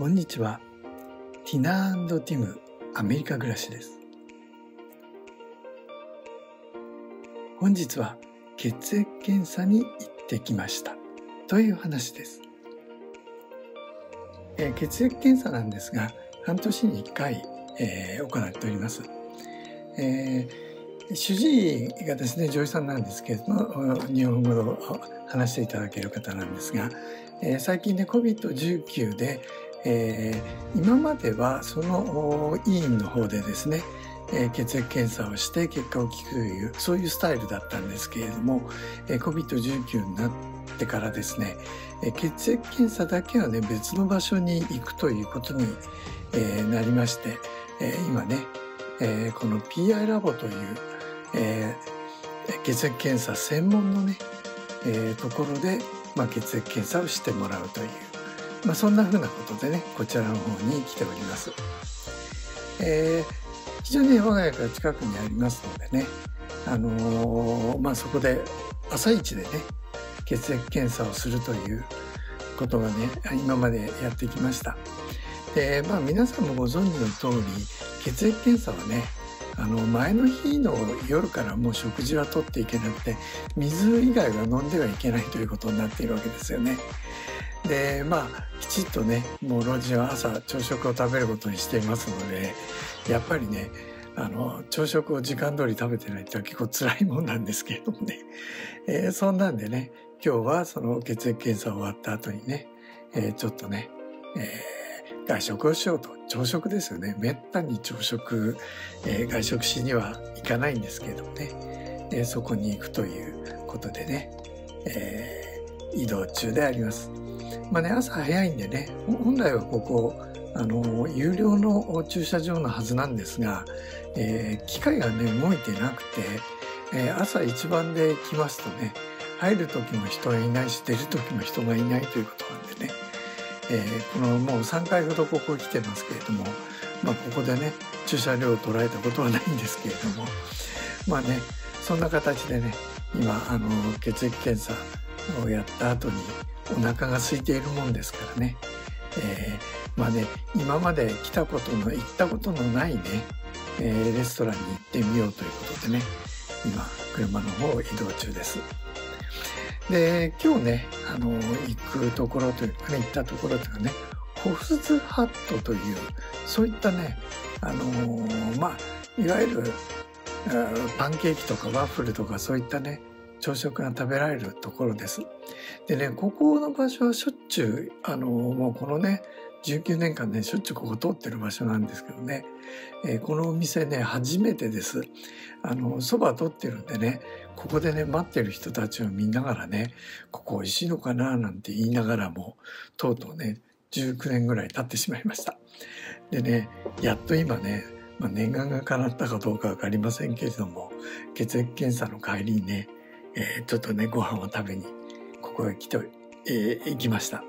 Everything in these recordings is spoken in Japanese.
こんにちは。ティナーティム、アメリカ暮らしです。本日は血液検査に行ってきましたという話です。えー、血液検査なんですが、半年に1回、えー、行っております。えー、主治医がですね、女医さんなんですけれども、日本語を話していただける方なんですが、えー、最近ね、COVID-19 で、えー、今まではその委員の方でですね、えー、血液検査をして結果を聞くというそういうスタイルだったんですけれども、えー、COVID-19 になってからですね、えー、血液検査だけはね別の場所に行くということに、えー、なりまして、えー、今ね、えー、この PI ラボという、えー、血液検査専門のね、えー、ところで、まあ、血液検査をしてもらうというまあ、そんなふうなことでねこちらの方に来ております。えー、非常に我が家から近くにありますのでね、あのー、まあ、そこで朝一でね血液検査をするということがね今までやってきました。でまあ皆さんもご存知の通り血液検査はねあの前の日の夜からもう食事はとっていけなくて水以外は飲んではいけないということになっているわけですよね。でまあきちっとねもう老人は朝朝食を食べることにしていますのでやっぱりねあの朝食を時間通り食べてないっては結構辛いもんなんですけれどもね、えー、そんなんでね今日はその血液検査終わった後にね、えー、ちょっとね、えー、外食をしようと。朝食ですよね。めったに朝食、え外食しには行かないんですけどもね、えそこに行くということでね、え移動中であります。まあね、朝早いんでね、本来はここ、あの、有料の駐車場のはずなんですが、えー、機械がね、動いてなくて、えー、朝一番で来ますとね、入る時も人がいないし、出る時も人がいないということなんでね、えー、このもう3回ほどここ来てますけれども、まあここでね、駐車料を取られたことはないんですけれども、まあね、そんな形でね、今、あの、血液検査をやった後に、お腹が空いているもんですからね、えー、まあね今まで来たことの行ったことのないね、えー、レストランに行ってみようということでね今車の方を移動中です。で今日ねあの行くところというかね行ったところというかねホフズハットというそういったねあのまあいわゆるパンケーキとかワッフルとかそういったね朝食が食べられるところです。でね、ここの場所はしょっちゅう、あの、もうこのね、19年間ね、しょっちゅうここ通ってる場所なんですけどね、えー、このお店ね、初めてです。あの、蕎麦通ってるんでね、ここでね、待ってる人たちを見ながらね、ここ美味しいのかななんて言いながらも、とうとうね、19年ぐらい経ってしまいました。でね、やっと今ね、ま、念願が叶ったかどうかわかりませんけれども、血液検査の帰りにね、えー、ちょっとね、ご飯を食べに、ここへ来て、えー、行きました。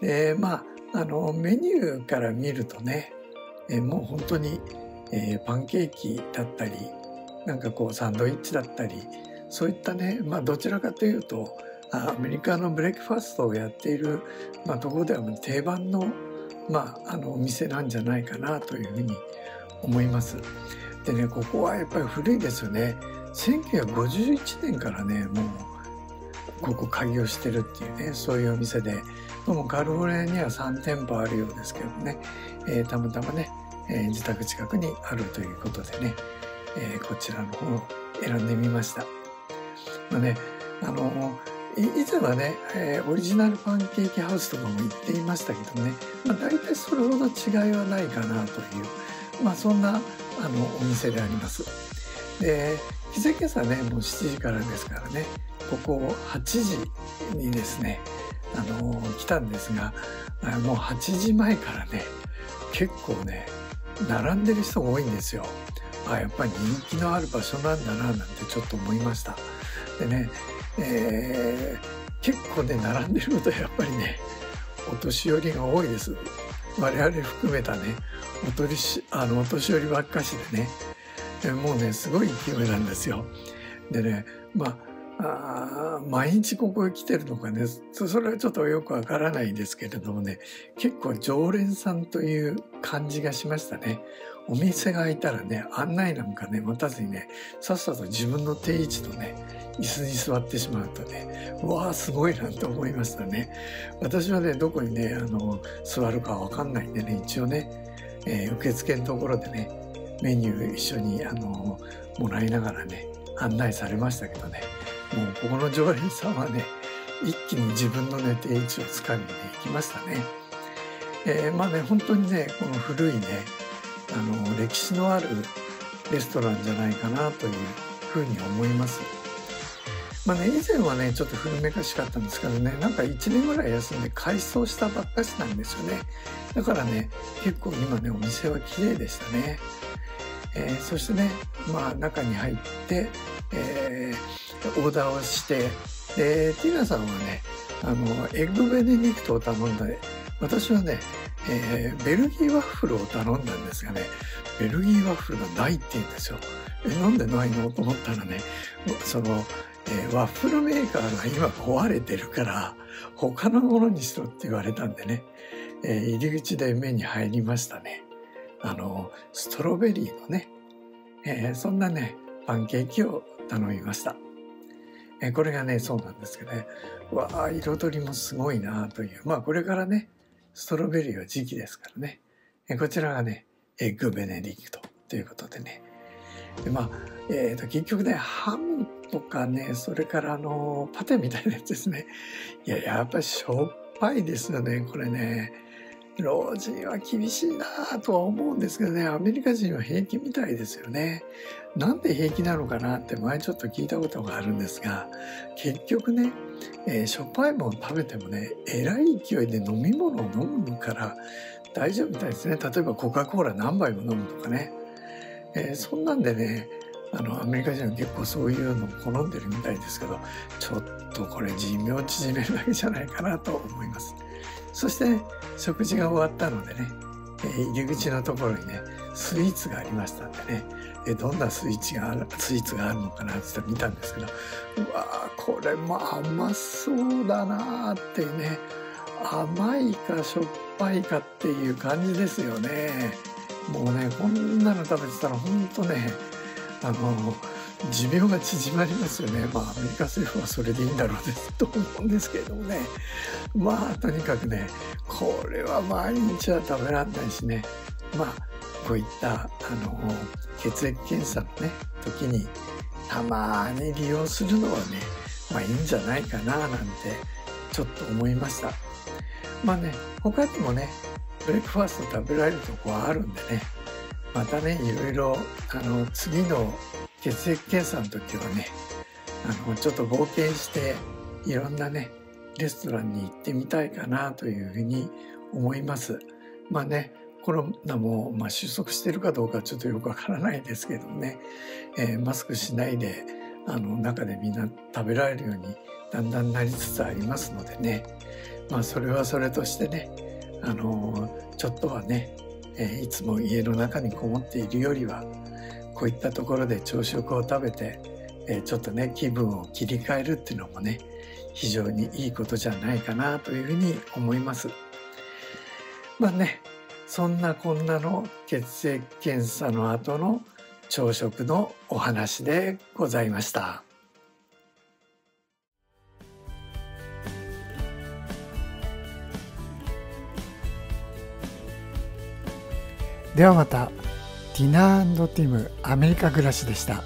で、まあ、あの、メニューから見るとね、えー、もう本当に、えー、パンケーキだったり、なんかこう、サンドイッチだったり、そういったね、まあ、どちらかというと、アメリカのブレックファーストをやっている、まあ、ところでは定番の、まあ、あの、お店なんじゃないかなというふうに思います。でね、ここはやっぱり古いですよね。1951年からねもうここ開業してるっていうねそういうお店でどうもカリフォルニアには3店舗あるようですけどね、えー、たまたまね、えー、自宅近くにあるということでね、えー、こちらの方を選んでみました。まあねあの以前はね、えー、オリジナルパンケーキハウスとかも行っていましたけどね、まあ、大体それほど違いはないかなという、まあ、そんなあのお店であります。で日付さねもう7時からですからねここ8時にですねあの来たんですがもう8時前からね結構ね並んでる人が多いんですよ。あやっぱり人気のある場所なんだななんてちょっと思いました。でね、えー、結構ね並んでることはやっぱりねお年寄りが多いです。我々含めたねお年あのお年寄りばっかしでねもうねすごい勢いなんですよ。でねまああ毎日ここへ来てるのかね。それはちょっとよくわからないですけれどもね結構常連さんという感じがしましたね。お店が開いたらね案内なんかね待たずにねさっさと自分の定位置とね椅子に座ってしまうとねうわーすごいなと思いましたね。私はねどこにねあの座るかわかんないんでね一応ね、えー、受付のところでねメニュー一緒にあのもらいながらね案内されましたけどねもうここの常連さんはね一気に自分のね定位置をつかみに行きましたね。えー、まあね本当にねこの古いねあの歴史のあるレストランじゃないかなというふうに思います。まあね、以前はね、ちょっと古めかしかったんですけどね、なんか1年ぐらい休んで改装したばっかしなんですよね。だからね、結構今ね、お店は綺麗でしたね。えー、そしてね、まあ中に入って、えー、オーダーをして、で、ティナさんはね、あの、エッグベネディクトを頼んで、私はね、えー、ベルギーワッフルを頼んだんですがね、ベルギーワッフルがないって言うんですよ。え、なんでないのと思ったらね、その、えー、ワッフルメーカーが今壊れてるから、他のものにしろって言われたんでね、えー、入り口で目に入りましたね。あの、ストロベリーのね、えー、そんなね、パンケーキを頼みました。えー、これがね、そうなんですけどね、わあ、彩りもすごいなという。まあ、これからね、ストロベリーは時期ですからね。えー、こちらがね、エッグベネディクトということでね。でまあ、えーと、結局ね、ハムとかね、それからあの、パテみたいなやつですね。いや、やっぱりしょっぱいですよね、これね。老人は厳しいなとは思うんですけどね、アメリカ人は平気みたいですよね。なんで平気なのかなって前ちょっと聞いたことがあるんですが、結局ね、えー、しょっぱいもの食べてもね、えらい勢いで飲み物を飲むから大丈夫みたいですね。例えばコカ・コーラ何杯も飲むとかね。えー、そんなんでね、あの、アメリカ人は結構そういうのを好んでるみたいですけど、ちょっとこれ寿命縮めるだけじゃないかなと思います。そして、食事が終わったのでね、えー、入り口のところにね、スイーツがありましたんでね、えー、どんなスイーツがある、スイーツがあるのかなって見たんですけど、うわこれも甘そうだなってね、甘いかしょっぱいかっていう感じですよね。もうね、こんなの食べてたら本当ね、あの、寿命が縮まりますよね。まあ、アメリカ政府はそれでいいんだろうですと思うんですけれどもね。まあ、とにかくね、これは毎日は食べられないしね。まあ、こういった、あの、血液検査のね、時に、たまに利用するのはね、まあいいんじゃないかな、なんて、ちょっと思いました。まあね、他にもね、ブレックファースト食べられるとこはあるんでね、またね、いろいろ、あの、次の血液検査の時はね、あの、ちょっと冒険して、いろんなね、レストランに行ってみたいかなというふうに思います。まあね、コロナも、まあ、収束してるかどうかちょっとよくわからないですけどね、えー、マスクしないで、あの、中でみんな食べられるようにだんだんなりつつありますのでね、まあ、それはそれとしてね、あの、ちょっとはね、えー、いつも家の中にこもっているよりは、こういったところで朝食を食べて、えー、ちょっとね気分を切り替えるっていうのもね非常にいいことじゃないかなというふうに思います。まあねそんなこんなの血液検査の後の朝食のお話でございました。ではまた。ディナーティムアメリカ暮らしでした。